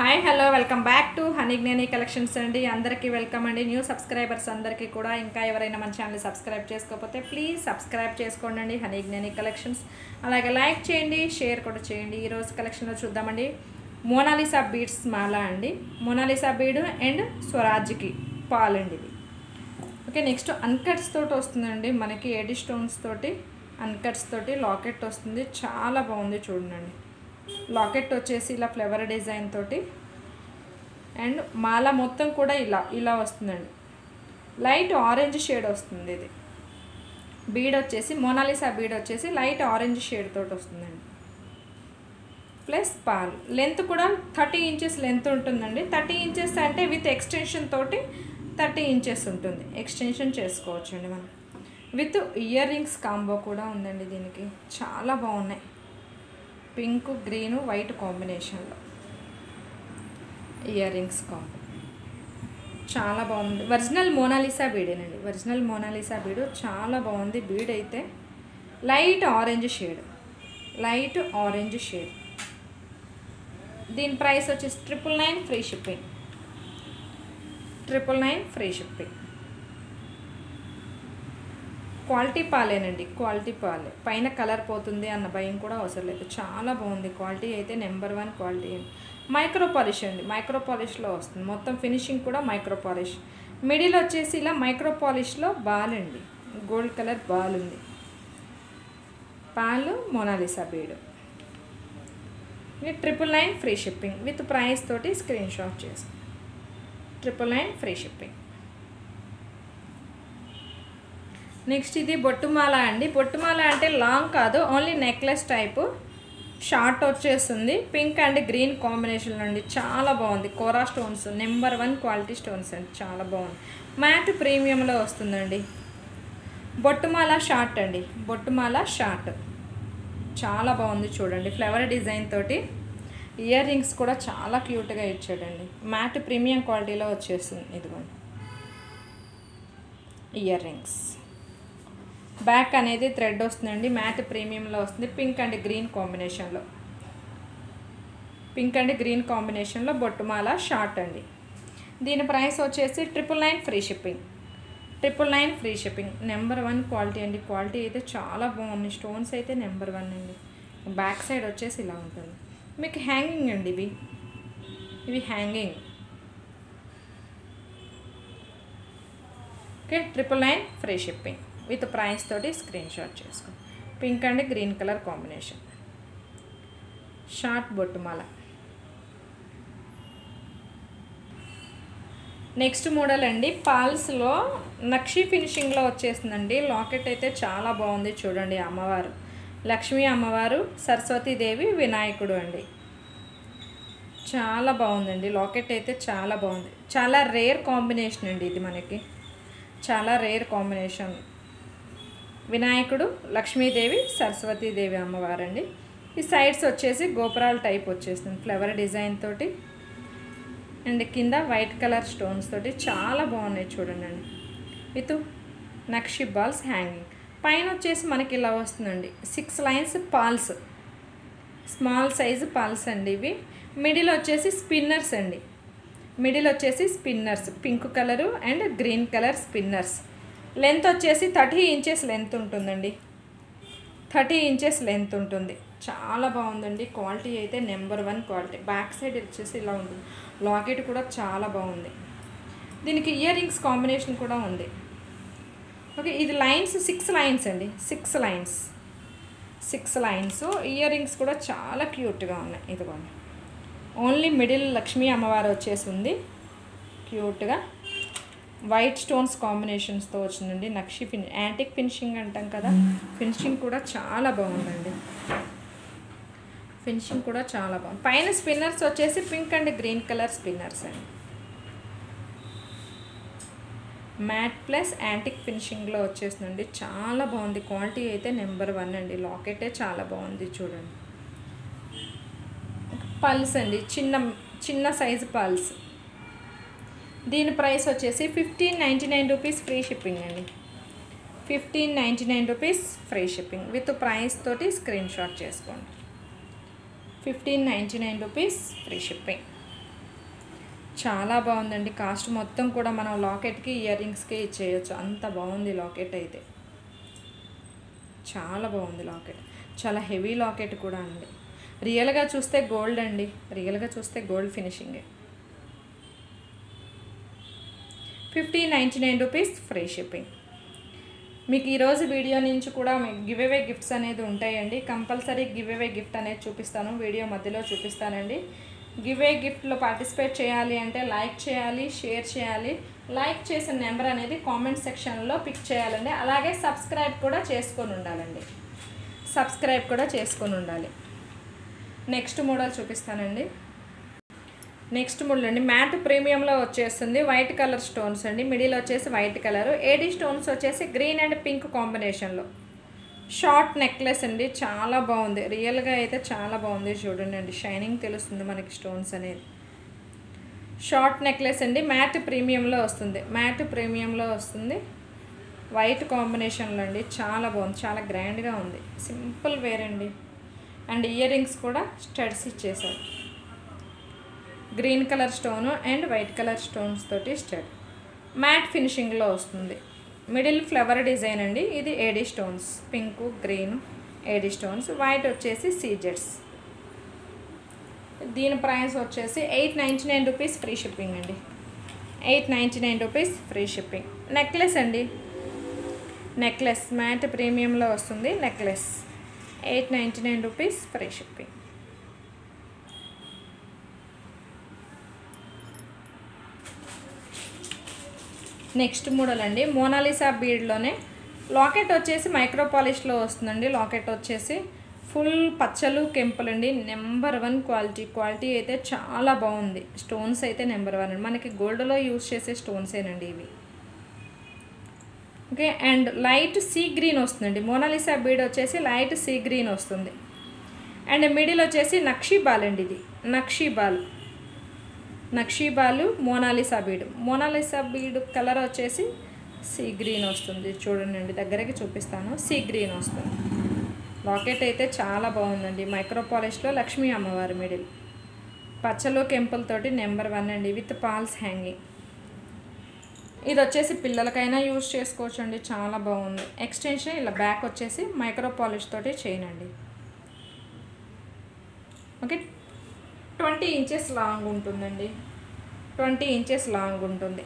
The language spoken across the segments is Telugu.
Hi hello welcome back to హనీగ్నేని collections అండి. అందరికీ వెల్కమ్ అండి. న్యూ సబ్స్క్రైబర్స్ అందరికీ కూడా ఇంకా ఎవరైనా మన ఛానల్ సబ్స్క్రైబ్ చేసుకోకపోతే ప్లీజ్ సబ్స్క్రైబ్ చేసుకోండి అండి హనీగ్నేని కలెక్షన్స్. అలాగే లైక్ చేయండి షేర్ కూడా చేయండి. ఈరోజు కలెక్షన్లో చూద్దామండి. మోనాలిసా బీడ్స్ మాల అండి. మోనాలిసా బీడ్ అండ్ స్వరాజ్కి పాలండి ఇది. ఓకే నెక్స్ట్ అన్కట్స్ తోటి వస్తుందండి. మనకి ఎడి స్టోన్స్ తోటి అన్కట్స్ తోటి లాకెట్ వస్తుంది. చాలా బాగుంది చూడండి. లాకెట్ వచ్చేసి ఇలా ఫ్లవర్ డిజైన్ తోటి. అండ్ మాల మొత్తం కూడా ఇలా ఇలా వస్తుందండి. లైట్ ఆరెంజ్ షేడ్ వస్తుంది ఇది. బీడ్ వచ్చేసి మోనాలిసా బీడ్ వచ్చేసి లైట్ ఆరెంజ్ షేడ్ తోటి వస్తుందండి. ప్లస్ పాల్ లెంత్ కూడా థర్టీ ఇంచెస్ లెంత్ ఉంటుందండి. థర్టీ ఇంచెస్ అంటే విత్ ఎక్స్టెన్షన్ తోటి థర్టీ ఇంచెస్ ఉంటుంది. ఎక్స్టెన్షన్ చేసుకోవచ్చండి మనం. విత్ ఇయర్ రింగ్స్ కాంబో కూడా ఉందండి దీనికి. చాలా బాగున్నాయి. పింక్ గ్రీన్ వైట్ కాంబినేషన్లో. Earrings combo. చాలా బాగుంది. ఒరిజినల్ మోనాలిసా బీడేనండి. ఒరిజినల్ మోనాలిసా బీడు చాలా బాగుంది. బీడ్ అయితే light orange shade. Light orange shade. దీని ప్రైస్ వచ్చేసి triple nine free shipping triple nine free shipping quality పాలేనండి quality పాలే. పైన కలర్ పోతుంది అన్న భయం కూడా అవసరం లేదు. చాలా బాగుంది క్వాలిటీ అయితే number one quality. Micro polish అండి మైక్రో పాలిష్లో వస్తుంది. మొత్తం ఫినిషింగ్ కూడా మైక్రో పాలిష్. మిడిల్ వచ్చేసి ఇలా మైక్రో పాలిష్లో బాల్ అండి. గోల్డ్ కలర్ బాల్ ఉంది. పాలు Mona Lisa bead. Triple nine free shipping with price తోటి స్క్రీన్ షాట్ చేసి triple nine free shipping. Next ఇది బొట్టుమాల అండి. బొట్టుమాల అంటే లాంగ్ కాదు ఓన్లీ నెక్లెస్ టైపు షార్ట్ వచ్చేస్తుంది పింక్ అండ్ గ్రీన్ కాంబినేషన్ అండి. చాలా బాగుంది. కోరా stones number one quality stones అండి. చాలా బాగుంది. మ్యాట్ ప్రీమియంలో వస్తుందండి. బొట్టుమాల షార్ట్ అండి. బొట్టుమాల షార్ట్. చాలా బాగుంది చూడండి. ఫ్లవర్ డిజైన్ తోటి. ఇయర్ రింగ్స్ కూడా చాలా క్యూట్గా ఇచ్చాడండి. మ్యాట్ ప్రీమియం క్వాలిటీలో వచ్చేస్తుంది. ఇదిగోండి. Earrings. బ్యాక్ అనేది థ్రెడ్ వస్తుందండి మ్యాట్ ప్రీమియంలో వస్తుంది. పింక్ అండ్ గ్రీన్ కాంబినేషన్లో పింక్ అండ్ గ్రీన్ కాంబినేషన్లో బొట్టుమాల షార్ట్ అండి. దీని ప్రైస్ వచ్చేసి triple nine free shipping triple nine free shipping number one quality అండి. క్వాలిటీ అయితే చాలా బాగుంది స్టోన్స్ అయితే నెంబర్ వన్ అండి. బ్యాక్ సైడ్ వచ్చేసి ఇలా ఉంటుంది. మీకు హ్యాంగింగ్ అండి ఇవి. ఇవి hanging okay triple nine free shipping with price తోటి స్క్రీన్ షాట్ చేసుకో. Pink and green colour combination. Short బొట్టుమాల. Next model అండి పాల్స్లో నక్షి ఫినిషింగ్లో వచ్చేసిందండి. లాకెట్ అయితే చాలా బాగుంది చూడండి అమ్మవారు. లక్ష్మీ అమ్మవారు సరస్వతీదేవి వినాయకుడు అండి. చాలా బాగుందండి లాకెట్ అయితే చాలా బాగుంది. చాలా రేర్ కాంబినేషన్ అండి ఇది మనకి. చాలా రేర్ కాంబినేషన్. వినాయకుడు లక్ష్మీదేవి సరస్వతీదేవి అమ్మవారండి. ఈ సైడ్స్ వచ్చేసి గోపురాల టైప్ వచ్చేసింది ఫ్లవర్ డిజైన్ తోటి. అండ్ కింద వైట్ కలర్ స్టోన్స్ తోటి చాలా బాగున్నాయి చూడండి. అండి విత్ నక్షి బాల్స్ హ్యాంగింగ్. పైన వచ్చేసి మనకి ఇలా వస్తుందండి. సిక్స్ లైన్స్ పాల్స్. స్మాల్ సైజు పాల్స్ అండి ఇవి. మిడిల్ వచ్చేసి స్పిన్నర్స్ అండి. మిడిల్ వచ్చేసి spinners pink colour and green colour spinners. Length వచ్చేసి థర్టీ ఇంచెస్ లెంత్ ఉంటుందండి. థర్టీ ఇంచెస్ లెంత్ ఉంటుంది. చాలా బాగుందండి. క్వాలిటీ అయితే number one quality. Back side వచ్చేసి ఇలా ఉంటుంది. లాకెట్ కూడా చాలా బాగుంది. దీనికి ఇయర్ రింగ్స్ కాంబినేషన్ కూడా ఉంది. ఓకే ఇది లైన్స్ సిక్స్ లైన్స్ అండి. Six lines. Six lines. Earrings కూడా చాలా క్యూట్గా ఉన్నాయి. ఇదిగోండి. ఓన్లీ మిడిల్ లక్ష్మీ అమ్మవారు వచ్చేసి ఉంది. క్యూట్గా. వైట్ స్టోన్స్ కాంబినేషన్స్తో వచ్చిందండి. నక్షి ఫిన్ యాంటిక్ ఫినిషింగ్ అంటాం కదా. ఫినిషింగ్ కూడా చాలా బాగుందండి. ఫినిషింగ్ కూడా చాలా బాగుంది పైన స్పిన్నర్స్ వచ్చేసి pink and green colour spinners అండి. మ్యాట్ ప్లస్ యాంటిక్ ఫినిషింగ్లో వచ్చేసిందండి. చాలా బాగుంది. క్వాలిటీ అయితే నెంబర్ వన్ అండి. లాకెటే చాలా బాగుంది చూడండి. పల్స్ అండి. చిన్న చిన్న సైజు పల్స్. దీని ప్రైస్ వచ్చేసి fifteen ninety nine rupees free shipping అండి. Fifteen ninety nine rupees free shipping. With price తోటి స్క్రీన్ షాట్ చేసుకోండి. Fifteen ninety nine rupees free shipping. చాలా బాగుందండి. కాస్ట్ మొత్తం కూడా మనం లాకెట్కి ఇయర్ రింగ్స్కి ఇచ్చేయచ్చు. అంత బాగుంది లాకెట్ అయితే. చాలా బాగుంది లాకెట్. చాలా హెవీ లాకెట్ కూడా అండి. రియల్గా చూస్తే గోల్డ్ అండి. రియల్గా చూస్తే gold ఫినిషింగే. Fifty ninety nine rupees free shipping. మీకు ఈరోజు వీడియో నుంచి కూడా మీకు గివ్ అవే గిఫ్ట్స్ అనేది ఉంటాయండి. కంపల్సరీ గివ్ అవే గిఫ్ట్ అనేది చూపిస్తాను. వీడియో మధ్యలో చూపిస్తానండి. గివ్ అవే గిఫ్ట్లో పార్టిసిపేట్ చేయాలి అంటే లైక్ చేయాలి షేర్ చేయాలి. లైక్ చేసిన నెంబర్ అనేది కామెంట్ సెక్షన్లో పిక్ చేయాలండి. అలాగే సబ్స్క్రైబ్ కూడా చేసుకొని ఉండాలండి. సబ్స్క్రైబ్ కూడా చేసుకొని ఉండాలి. నెక్స్ట్ మోడల్ చూపిస్తానండి. నెక్స్ట్ మోడల్ అండి. మ్యాట్ ప్రీమియంలో వచ్చేస్తుంది. వైట్ కలర్ స్టోన్స్ అండి. మిడిల్ వచ్చేసి వైట్ కలర్. ఏడీ స్టోన్స్ వచ్చేసి గ్రీన్ అండ్ పింక్ కాంబినేషన్లో షార్ట్ నెక్లెస్ అండి. చాలా బాగుంది. రియల్గా అయితే చాలా బాగుంది. చూడండి అండి. షైనింగ్ తెలుస్తుంది మనకి స్టోన్స్ అనేది. షార్ట్ నెక్లెస్ అండి. మ్యాట్ ప్రీమియంలో వస్తుంది. మ్యాట్ ప్రీమియంలో వస్తుంది. వైట్ కాంబినేషన్లో అండి. చాలా బాగుంది. చాలా గ్రాండ్గా ఉంది. సింపుల్ వేర్ అండి. అండ్ ఇయర్ రింగ్స్ కూడా స్టడ్స్ ఇచ్చేసారు. Green colour stone and white colour stones తోటి స్టడ్ మ్యాట్ ఫినిషింగ్లో వస్తుంది. మిడిల్ ఫ్లవర్ డిజైన్ అండి. ఇది AD stones. Pink green AD stones. White వచ్చేసి సీజెట్స్ దీని ప్రైస్ వచ్చేసి eight ninety nine rupees free shipping అండి. Eight ninety nine rupees free shipping. Necklace అండి. నెక్లెస్ మ్యాట్ ప్రీమియంలో వస్తుంది. Necklace. Eight ninety nine rupees free shipping. Next model అండి. మోనాలిసా బీడ్లోనే. లాకెట్ వచ్చేసి మైక్రో పాలిష్లో వస్తుందండి. లాకెట్ వచ్చేసి ఫుల్ పచ్చలు కెంపులు అండి నెంబర్ వన్ క్వాలిటీ. క్వాలిటీ అయితే చాలా బాగుంది. స్టోన్స్ అయితే నెంబర్ వన్ అండి. మనకి గోల్డ్లో యూస్ చేసే స్టోన్సేనండి ఇవి. Okay and light sea green వస్తుందండి. మోనాలిసా బీడ్ వచ్చేసి లైట్ సీ గ్రీన్ వస్తుంది. అండ్ మిడిల్ వచ్చేసి నక్షీ బాల్ అండి ఇది. నక్షీ ball. నక్షీబాలు Mona Lisa bead. Mona Lisa bead colour వచ్చేసి సీ గ్రీన్ వస్తుంది. చూడండి దగ్గరకి చూపిస్తాను. సీ గ్రీన్ వస్తుంది. లాకెట్ అయితే చాలా బాగుందండి. మైక్రోపాలిష్లో లక్ష్మీ అమ్మవారి మిడిల్. పచ్చలు కెంపులతోటి నెంబర్ వన్ అండి. With pearls hanging. ఇది వచ్చేసి పిల్లలకైనా యూజ్ చేసుకోవచ్చు అండి చాలా బాగుంది. ఎక్స్టెన్షన్ ఇలా బ్యాక్ వచ్చేసి మైక్రో పాలిష్ తోటి చేయనండి ఓకే ట్వంటీ ఇంచెస్ లాంగ్ ఉంటుందండి. ట్వంటీ ఇంచెస్ లాంగ్ ఉంటుంది.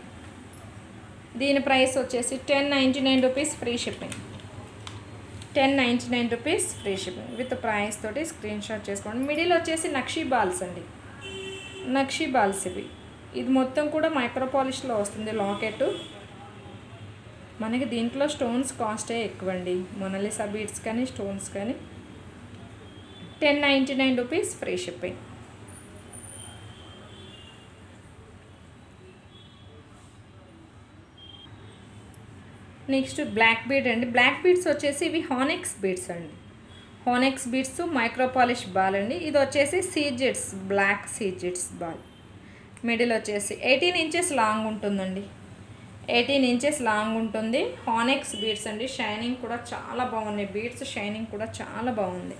దీని ప్రైస్ వచ్చేసి ten ninety nine rupees free shipping. Ten ninety nine rupees free shipping. With price తోటి స్క్రీన్ షాట్ చేసుకోండి. మిడిల్ వచ్చేసి నక్షీ బాల్స్ అండి. నక్షీ బాల్స్ ఇవి. ఇది మొత్తం కూడా మైక్రో పాలిష్లో వస్తుంది లాకెట్. మనకి దీంట్లో స్టోన్స్ కాస్టే ఎక్కువ అండి మొనలిసా బీడ్స్ కానీ స్టోన్స్ కానీ ten ninety nine rupees free shipping. Next black bead అండి. బ్లాక్ బీడ్స్ వచ్చేసి ఇవి హానెక్స్ బీడ్స్ అండి. హానెక్స్ బీడ్స్ మైక్రోపాలిష్ బాల్ అండి. ఇది వచ్చేసి సీజెట్స్ బ్లాక్ సీజెట్స్ బాల్. మిడిల్ వచ్చేసి ఎయిటీన్ ఇంచెస్ లాంగ్ ఉంటుందండి. ఎయిటీన్ ఇంచెస్ లాంగ్ ఉంటుంది. హానెక్స్ బీడ్స్ అండి. షైనింగ్ కూడా చాలా బాగున్నాయి. బీడ్స్ షైనింగ్ కూడా చాలా బాగుంది.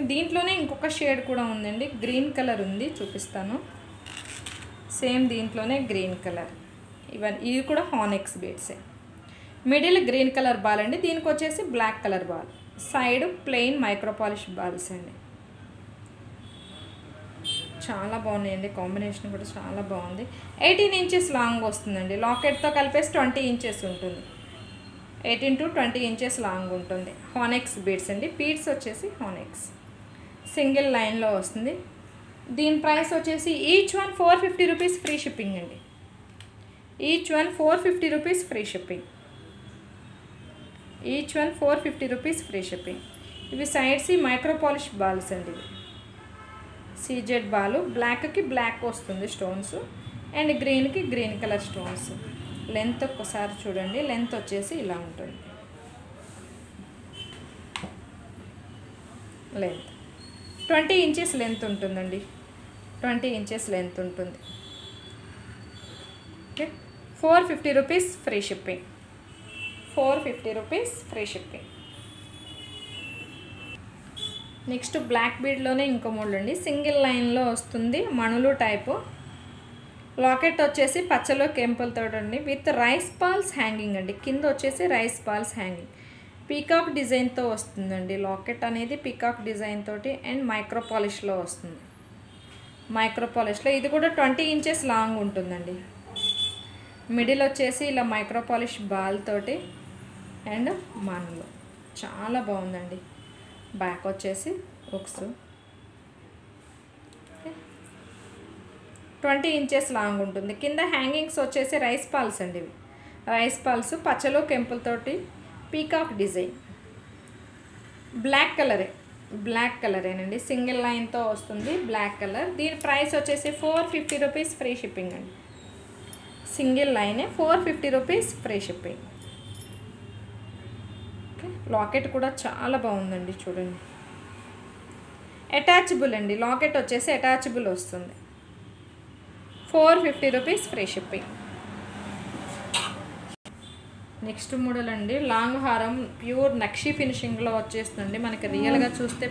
దీంట్లోనే ఇంకొక షేడ్ కూడా ఉందండి. గ్రీన్ కలర్ ఉంది. చూపిస్తాను. సేమ్ దీంట్లోనే గ్రీన్ కలర్. ఇవన్నీ ఇవి కూడా హానెక్స్ బీడ్సే మిడిల్ గ్రీన్ కలర్ బాల్ అండి దీనికి వచ్చేసి black colour ball. Side plain micro polish balls అండి. చాలా బాగున్నాయండి కాంబినేషన్ కూడా చాలా బాగుంది. ఎయిటీన్ ఇంచెస్ లాంగ్ వస్తుందండి లాకెట్తో కలిపేసి ట్వంటీ ఇంచెస్ ఉంటుంది. Eighteen to twenty inches long ఉంటుంది. హానెక్స్ బీడ్స్ అండి బీడ్స్ వచ్చేసి హానెక్స్. సింగిల్ లైన్లో వస్తుంది. దీని ప్రైస్ వచ్చేసి each one four fifty rupees free shipping అండి. Each one four fifty rupees free shipping each one four fifty rupees free shipping ఇవి సైడ్స్ మైక్రో పాలిష్ బాల్స్ అండి ఇవి. సీజెడ్ బాలు బ్లాక్కి బ్లాక్ వస్తుంది స్టోన్స్ అండ్ గ్రీన్కి గ్రీన్ కలర్ స్టోన్స్ లెంత్ ఒక్కసారి చూడండి లెంత్ వచ్చేసి ఇలా ఉంటుంది. లెంత్ ట్వంటీ ఇంచెస్ లెంత్ ఉంటుందండి. ట్వంటీ ఇంచెస్ లెంత్ ఉంటుంది. Four fifty rupees free shipping. Four fifty rupees free shipping. Next black బీడ్లోనే ఇంకో మోడల్ అండి. సింగిల్ లైన్లో వస్తుంది మణులు టైపు. లాకెట్ వచ్చేసి పచ్చలో కెంపులతో అండి. విత్ రైస్ పాల్స్ హ్యాంగింగ్ అండి. కింద వచ్చేసి రైస్ పాల్స్ హ్యాంగింగ్. పీకాక్ డిజైన్తో వస్తుందండి. లాకెట్ అనేది పీకాక్ డిజైన్ తోటి అండ్ మైక్రో పాలిష్లో వస్తుంది. మైక్రో పాలిష్లో. ఇది కూడా ట్వంటీ ఇంచెస్ లాంగ్ ఉంటుందండి. మిడిల్ వచ్చేసి ఇలా మైక్రో పాలిష్ బాల్ తోటి అండ్ మన్లు. చాలా బాగుందండి. బ్యాక్ వచ్చేసి ఉక్స్ ట్వంటీ ఇంచెస్ లాంగ్ ఉంటుంది. కింద హ్యాంగింగ్స్ వచ్చేసి రైస్ పాల్స్ అండి ఇవి. రైస్ పాల్స్ పచ్చలో కెంపులతోటి పీకాక్ డిజైన్. బ్లాక్ కలరే. బ్లాక్ కలరేనండి. సింగిల్ లైన్తో వస్తుంది. Black colour. దీని ప్రైస్ వచ్చేసి four fifty rupees free shipping అండి. Single లైనే four fifty rupees free shipping. Okay locket కూడా చాలా బాగుందండి చూడండి. అటాచబుల్ అండి లాకెట్ వచ్చేసి అటాచబుల్ వస్తుంది. Four fifty rupees free shipping. Next model అండి లాంగ్ హారం ప్యూర్ నక్షి ఫినిషింగ్లో వచ్చేస్తుంది మనకి రియల్గా చూస్తే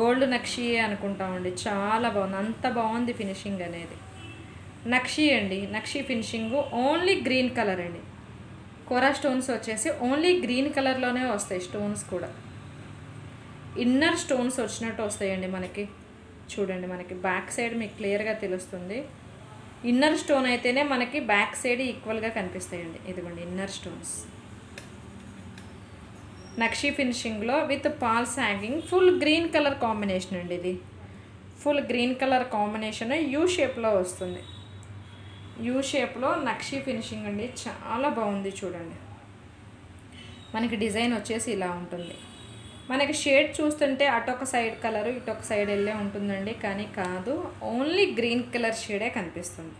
గోల్డ్ నక్షి అనుకుంటామండి. చాలా బాగుంది అంత బాగుంది ఫినిషింగ్ అనేది. నక్షి అండి. నక్షి ఫినిషింగ్ ఓన్లీ గ్రీన్ కలర్ అండి. కోరా స్టోన్స్ వచ్చేసి ఓన్లీ గ్రీన్ కలర్లోనే వస్తాయి స్టోన్స్ కూడా. ఇన్నర్ స్టోన్స్ వచ్చినట్టు వస్తాయండి మనకి. చూడండి మనకి బ్యాక్ సైడ్ మీకు క్లియర్గా తెలుస్తుంది. ఇన్నర్ స్టోన్ అయితేనే మనకి బ్యాక్ సైడ్ ఈక్వల్గా కనిపిస్తాయండి. ఇదిగోండి ఇన్నర్ స్టోన్స్ నక్షి ఫినిషింగ్లో with pearls hanging full green colour combination అండి ఇది. Full green colour combination U షేప్లో వస్తుంది. యూ షేప్లో నక్షి ఫినిషింగ్ అండి. చాలా బాగుంది చూడండి. మనకి డిజైన్ వచ్చేసి ఇలా ఉంటుంది. మనకి షేడ్ చూస్తుంటే అటొక సైడ్ కలరు ఇటొక సైడ్ వెళ్ళే ఉంటుందండి. కానీ కాదు ఓన్లీ గ్రీన్ కలర్ షేడే కనిపిస్తుంది.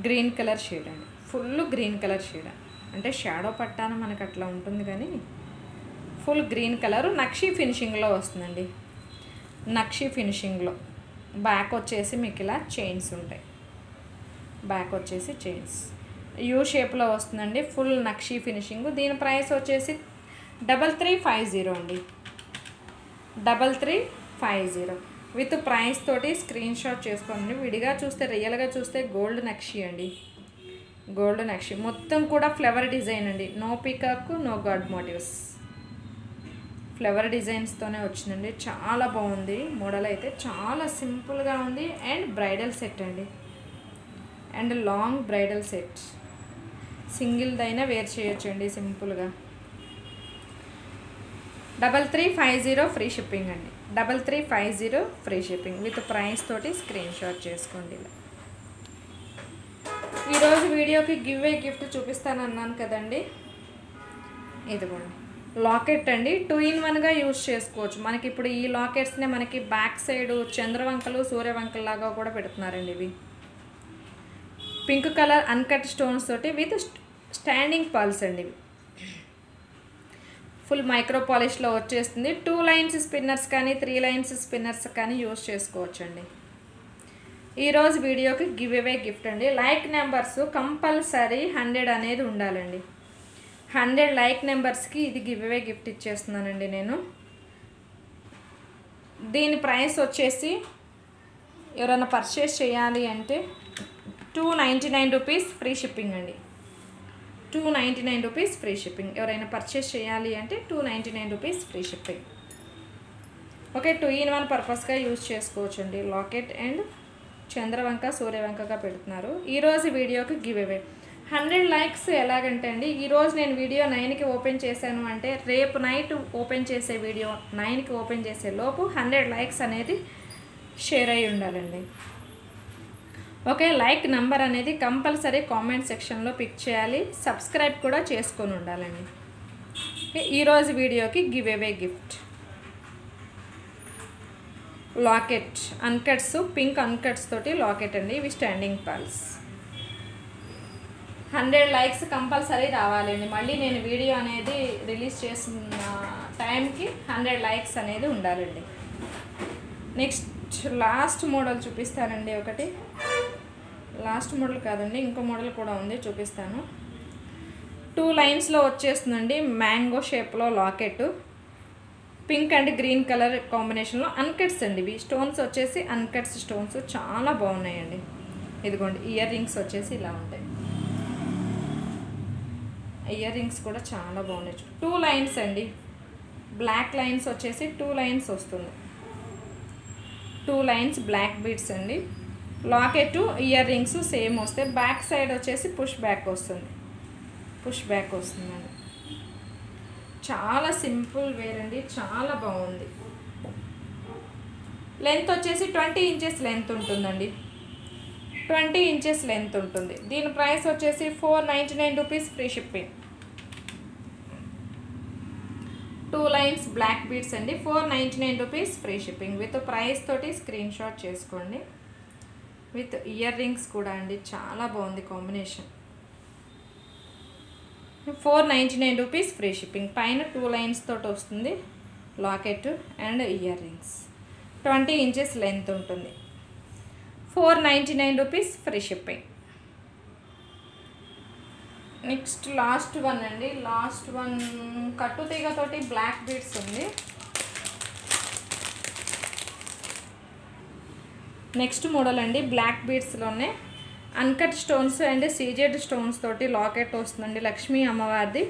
గ్రీన్ కలర్ షేడ్ అండి. Full green colour shade. అంటే షాడో పట్టాన మనకు అట్లా ఉంటుంది కానీ ఫుల్ గ్రీన్ కలర్ నక్షి ఫినిషింగ్లో వస్తుందండి. నక్షి ఫినిషింగ్లో. బ్యాక్ వచ్చేసి మీకు ఇలా చైన్స్ ఉంటాయి. బ్యాక్ వచ్చేసి చైన్స్ యూ షేప్లో వస్తుందండి ఫుల్ నక్షి ఫినిషింగ్ దీని ప్రైస్ వచ్చేసి డబల్ త్రీ ఫైవ్ జీరో అండి. Double three five zero with price తోటి స్క్రీన్ షాట్ చేసుకోండి. విడిగా చూస్తే రియల్గా చూస్తే గోల్డ్ నక్షి అండి. గోల్డ్ నక్షి. మొత్తం కూడా ఫ్లవర్ డిజైన్ అండి. No peacock no god motifs flower డిజైన్స్తోనే వచ్చిందండి. చాలా బాగుంది. మోడల్ అయితే చాలా సింపుల్గా ఉంది. అండ్ బ్రైడల్ సెట్ అండి. And long bridal set. సింగిల్దైనా wear చేయొచ్చండి సింపుల్గా. Double three five zero free shipping అండి. Double three five zero free shipping with price తోటి స్క్రీన్ షాట్ చేసుకోండి ఇలా. ఈరోజు వీడియోకి గివ్ ఏ గిఫ్ట్ చూపిస్తానన్నాను కదండి. ఇదిగోండి. లాకెట్ అండి. టూ ఇన్ వన్గా యూజ్ చేసుకోవచ్చు. మనకి ఇప్పుడు ఈ లాకెట్స్నే మనకి బ్యాక్ సైడ్ చంద్రవంకలు సూర్యవంకలు లాగా కూడా పెడుతున్నారండి ఇవి. పింక్ కలర్ అన్కట్ స్టోన్స్ తోటి విత్ స్టాండింగ్ పల్స్ అండి. ఫుల్ మైక్రో పాలిష్లో వచ్చేస్తుంది. టూ లైన్స్ స్పిన్నర్స్ కానీ త్రీ లైన్స్ స్పిన్నర్స్ కానీ యూస్ చేసుకోవచ్చండి. ఈరోజు వీడియోకి గివ్ అవే గిఫ్ట్ అండి. లైక్ నెంబర్స్ కంపల్సరీ హండ్రెడ్ అనేది ఉండాలండి. హండ్రెడ్ లైక్ నెంబర్స్కి ఇది గివ్ అవే గిఫ్ట్ ఇచ్చేస్తున్నానండి నేను. దీని ప్రైస్ వచ్చేసి ఎవరైనా పర్చేస్ చేయాలి అంటే two ninety nine rupees free shipping అండి. Two ninety nine rupees free shipping ఎవరైనా పర్చేస్ చేయాలి అంటే two ninety nine rupees free shipping okay two in one పర్పస్గా use చేసుకోవచ్చు అండి లాకెట్ అండ్ చంద్రవంక సూర్యవంకగా పెడుతున్నారు. ఈరోజు వీడియోకి గివ్ అవే హండ్రెడ్ లైక్స్ ఎలాగంటే అండి ఈరోజు నేను వీడియో నైన్కి ఓపెన్ చేశాను అంటే రేపు నైట్ ఓపెన్ చేసే వీడియో నైన్కి ఓపెన్ చేసే లోపు హండ్రెడ్ లైక్స్ అనేది షేర్ అయి ఉండాలండి. ఓకే లైక్ నంబర్ అనేది కంపల్సరీ కామెంట్ సెక్షన్లో పిక్ చేయాలి. సబ్స్క్రైబ్ కూడా చేసుకొని ఉండాలండి. ఓకే, ఈరోజు వీడియోకి give away gift. Locket uncuts pink uncuts తోటి లాకెట్ అండి ఇవి standing pearls hundred likes compulsory రావాలండి. మళ్ళీ నేను వీడియో అనేది రిలీజ్ చేసిన టైంకి హండ్రెడ్ లైక్స్ అనేది ఉండాలండి. నెక్స్ట్ లాస్ట్ మోడల్ చూపిస్తానండి ఒకటి. లాస్ట్ మోడల్ కాదండి ఇంకో మోడల్ కూడా ఉంది చూపిస్తాను. టూ లైన్స్లో వచ్చేస్తుందండి మ్యాంగో షేప్లో locket. Pink and green colour కాంబినేషన్లో అన్కట్స్ అండి ఇవి. స్టోన్స్ వచ్చేసి అన్కట్స్ స్టోన్స్ చాలా బాగున్నాయండి. ఇదిగోండి ఇయర్ రింగ్స్ వచ్చేసి ఇలా ఉంటాయి. ఇయర్ రింగ్స్ కూడా చాలా బాగున్నాయి. టూ లైన్స్ అండి. బ్లాక్ లైన్స్ వచ్చేసి టూ లైన్స్ వస్తుంది. టూ లైన్స్ బ్లాక్ బీడ్స్ అండి. లాకెట్ ఇయర్ రింగ్స్ సేమ్ వస్తాయి బ్యాక్ సైడ్ వచ్చేసి పుష్ బ్యాక్ వస్తుంది. పుష్ బ్యాక్ వస్తుందండి. చాలా సింపుల్ వేర్ అండి చాలా బాగుంది. లెంత్ వచ్చేసి ట్వంటీ ఇంచెస్ లెంత్ ఉంటుందండి. ట్వంటీ ఇంచెస్ లెంత్ ఉంటుంది. దీని ప్రైస్ వచ్చేసి four ninety nine rupees free shipping. Two lines black beads అండి four ninety nine rupees free shipping. With price తోటి స్క్రీన్ షాట్ చేసుకోండి. విత్ ఇయర్ రింగ్స్ కూడా అండి. చాలా బాగుంది combination. Four ninety nine rupees free shipping. పైన టూ లైన్స్ తోటి వస్తుంది locket and earrings. Twenty inches length ఉంటుంది. Four ninety nine rupees free shipping. Next last one అండి. లాస్ట్ వన్ కట్టు తీగతోటి బ్లాక్ బీడ్స్ ఉంది. నెక్స్ట్ మోడల్ అండి black బీడ్స్లోనే uncut stones and CZ stones తోటి లాకెట్ వస్తుందండి. లక్ష్మీ అమ్మవారిది.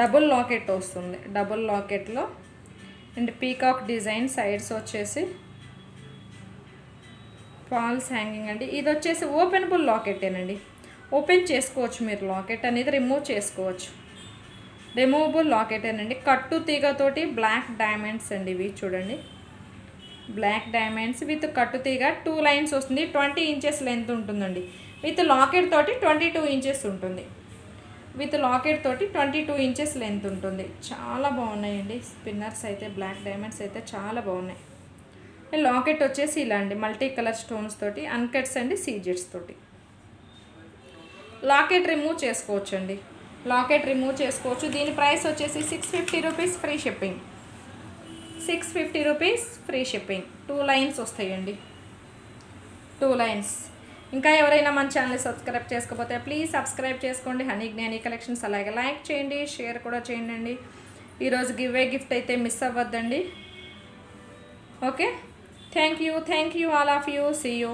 డబుల్ లాకెట్ వస్తుంది. డబుల్ లాకెట్లో అండ్ పీకాక్ డిజైన్ సైడ్స్ వచ్చేసి ఫాల్స్ హ్యాంగింగ్ అండి. ఇది వచ్చేసి ఓపెనబుల్ లాకెటేనండి ఓపెన్ చేసుకోవచ్చు మీరు లాకెట్ అనేది రిమూవ్ చేసుకోవచ్చు. రిమూవబుల్ లాకెటేనండి కట్టు తీగతోటి బ్లాక్ డైమండ్స్ అండి ఇవి చూడండి. బ్లాక్ డైమండ్స్ విత్ కట్టుతీగ టూ లైన్స్ వస్తుంది. ట్వంటీ ఇంచెస్ లెంత్ ఉంటుందండి. విత్ లాకెట్ తోటి ట్వంటీ టూ ఇంచెస్ ఉంటుంది. విత్ లాకెట్ తోటి ట్వంటీ టూ ఇంచెస్ లెంత్ ఉంటుంది. చాలా బాగున్నాయండి. స్పిన్నర్స్ అయితే బ్లాక్ డైమండ్స్ అయితే చాలా బాగున్నాయి. లాకెట్ వచ్చేసి ఇలా అండి మల్టీ కలర్ స్టోన్స్ తోటి అన్కట్స్ అండి సీజెట్స్ తోటి. లాకెట్ రిమూవ్ చేసుకోవచ్చండి. లాకెట్ రిమూవ్ చేసుకోవచ్చు. దీని ప్రైస్ వచ్చేసి six fifty rupees free shipping. Six fifty rupees free shipping. Two lines వస్తాయండి. Two lines. ఇంకా ఎవరైనా మన ఛానల్ సబ్స్క్రైబ్ చేసుకోకపోతే ప్లీజ్ సబ్స్క్రైబ్ చేసుకోండి. హనీ జ్ఞాని కలెక్షన్స్ అలాగే లైక్ చేయండి షేర్ కూడా చేయండి ఈరోజు గివ్ గిఫ్ట్ అయితే miss అవ్వద్దండి. Okay? Thank you thank you all of you. See you.